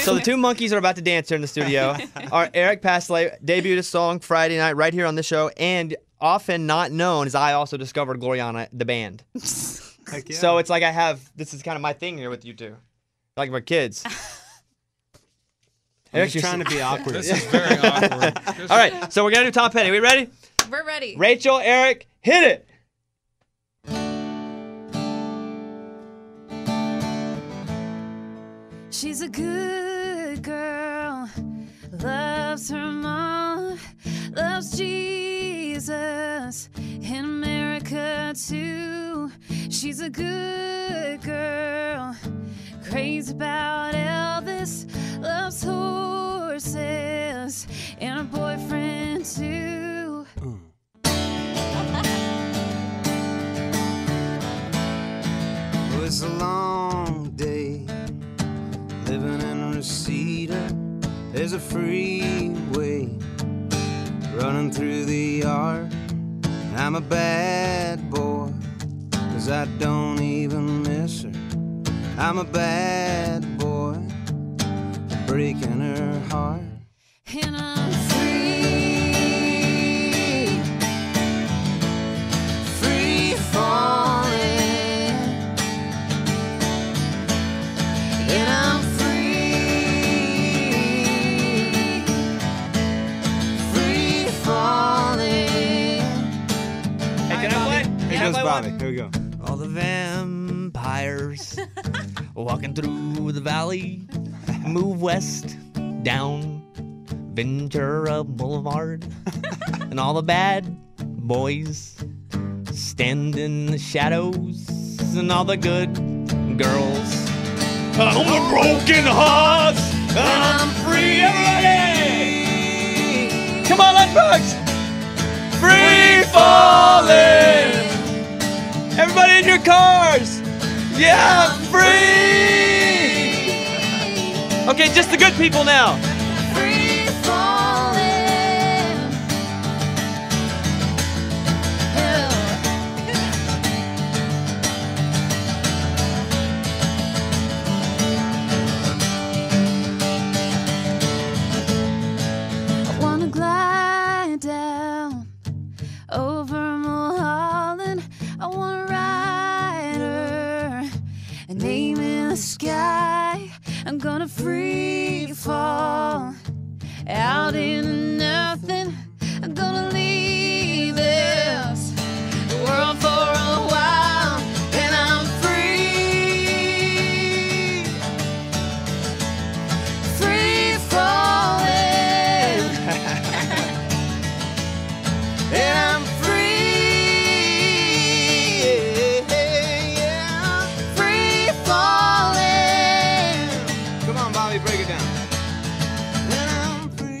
So the two monkeys are about to dance here in the studio. Our Eric Paslay debuted a song Friday night right here on the show, and often not known as I also discovered Gloriana the band. Heck yeah. So it's like I have this is kind of my thing here with you two, like we're kids. I'm Eric, just you're trying to be awkward. This is very awkward. All right, so we're gonna do Tom Petty. We ready? We're ready. Rachel, Eric, hit it. She's a good girl, loves her mom, loves Jesus. In America too. She's a good girl, crazy about Elvis, loves horses, and her boyfriend too. Reseda. There's a freeway running through the yard. I'm a bad boy, cause I don't even miss her. I'm a bad boy, breaking her heart. And I'm can I play? Can Here I goes play Bobby. one? Here we go. All the vampires walking through the valley, move west down Ventura Boulevard, and all the bad boys stand in the shadows, and all the good girls. I'm a broken heart, your cars! Yeah, free! Okay, just the good people now. Sky. I'm gonna free fall out into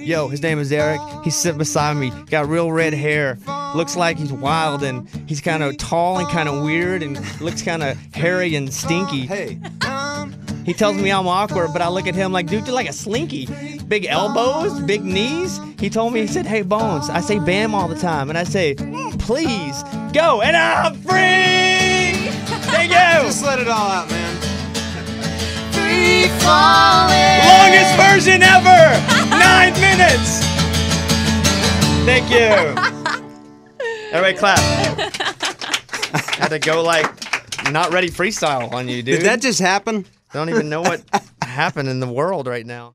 Yo, his name is Eric. He's sitting beside me. Got real red hair. Looks like he's wild and he's kind of tall and kind of weird and looks kind of hairy and stinky. Hey, um, He tells me I'm awkward, but I look at him like, dude, you're like a slinky. Big elbows, big knees. He told me, he said, hey, Bones, I say bam all the time. And I say, please, go. And I'm free. Thank you. just let it all out, man. Free falling. Longest version ever. Nine minutes. Thank you. Everybody clap. Had to go like not ready freestyle on you, dude. Did that just happen? Don't even know what happened in the world right now.